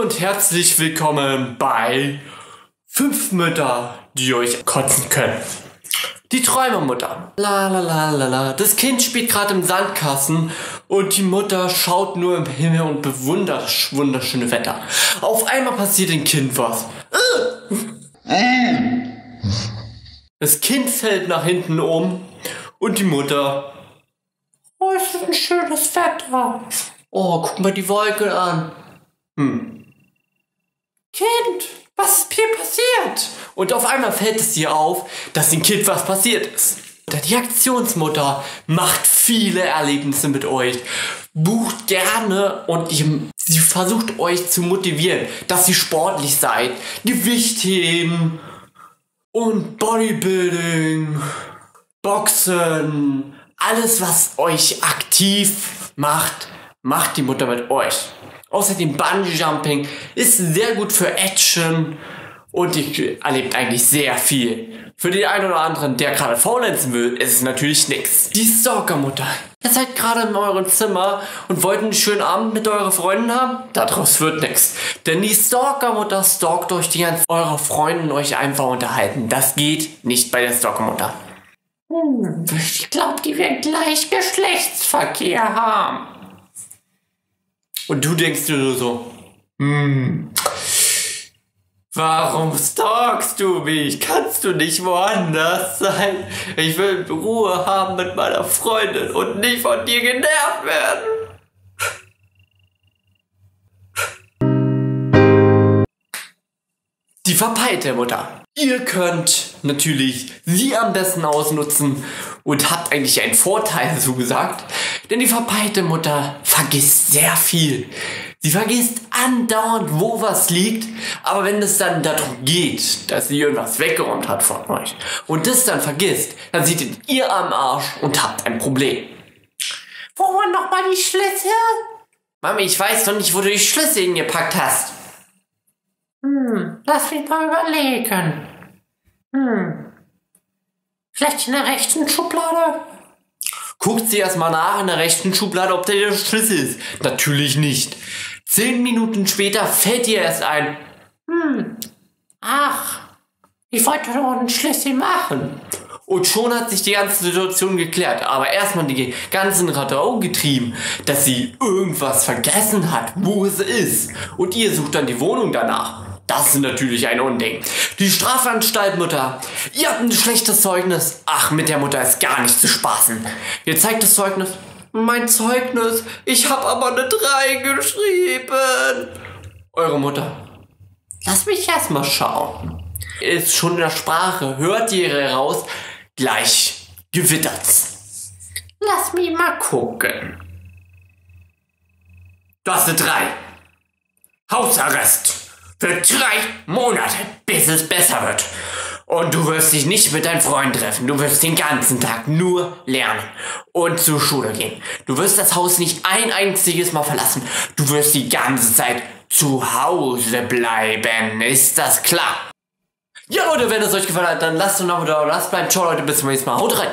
Und herzlich willkommen bei Fünf Mütter, die euch kotzen können. Die Träumermutter. La la la la la. Das Kind spielt gerade im Sandkasten und die Mutter schaut nur im Himmel und bewundert das wunderschöne Wetter. Auf einmal passiert dem Kind was. Das Kind fällt nach hinten um und die Mutter. Oh, es ist ein schönes Wetter. Oh, guck mal die Wolke an. Hm. Kind, was ist hier passiert? Und auf einmal fällt es ihr auf, dass dem Kind was passiert ist. Die Aktionsmutter macht viele Erlebnisse mit euch, bucht gerne und sie versucht euch zu motivieren, dass ihr sportlich seid, Gewicht heben und Bodybuilding, Boxen, alles was euch aktiv macht, macht die Mutter mit euch. Außerdem Bungee Jumping ist sehr gut für Action und ihr erlebt eigentlich sehr viel. Für den einen oder anderen, der gerade faulenzen will, ist es natürlich nichts. Die Stalkermutter. Ihr seid gerade in eurem Zimmer und wollt einen schönen Abend mit euren Freunden haben? Daraus wird nichts. Denn die Stalkermutter stalkt euch die ganze eure Freunde euch einfach unterhalten. Das geht nicht bei der Stalkermutter. Hm, ich glaube, die werden gleich Geschlechtsverkehr haben. Und du denkst dir nur so, hm, warum stalkst du mich? Kannst du nicht woanders sein? Ich will Ruhe haben mit meiner Freundin und nicht von dir genervt werden. Die verpeilte Mutter. Ihr könnt natürlich sie am besten ausnutzen und habt eigentlich einen Vorteil, so gesagt. Denn die verpeilte Mutter vergisst sehr viel. Sie vergisst andauernd, wo was liegt, aber wenn es dann darum geht, dass sie irgendwas weggeräumt hat von euch und das dann vergisst, dann seht ihr am Arsch und habt ein Problem. Wo waren nochmal die Schlüssel? Mami, ich weiß doch nicht, wo du die Schlüssel hingepackt hast. Hm, lass mich mal überlegen. Hm. Vielleicht in der rechten Schublade? Guckt sie erstmal nach in der rechten Schublade, ob da der Schlüssel ist. Natürlich nicht. Zehn Minuten später fällt ihr erst ein. Hm. Ach, ich wollte doch einen Schlüssel machen. Und schon hat sich die ganze Situation geklärt. Aber erstmal die ganzen Radau getrieben, dass sie irgendwas vergessen hat, wo es ist. Und ihr sucht dann die Wohnung danach. Das ist natürlich ein Unding. Die Strafanstaltmutter. Ihr habt ein schlechtes Zeugnis. Ach, mit der Mutter ist gar nicht zu spaßen. Ihr zeigt das Zeugnis. Mein Zeugnis. Ich hab aber eine 3 geschrieben. Eure Mutter. Lass mich erstmal schauen. Ist schon in der Sprache. Hört ihr heraus? Gleich gewittert's. Lass mich mal gucken. Du hast eine 3. Hausarrest. Für drei Monate, bis es besser wird. Und du wirst dich nicht mit deinen Freunden treffen. Du wirst den ganzen Tag nur lernen und zur Schule gehen. Du wirst das Haus nicht ein einziges Mal verlassen. Du wirst die ganze Zeit zu Hause bleiben. Ist das klar? Ja, Leute, wenn es euch gefallen hat, dann lasst uns noch mal da. Lasst bleiben. Ciao, Leute. Bis zum nächsten Mal. Haut rein.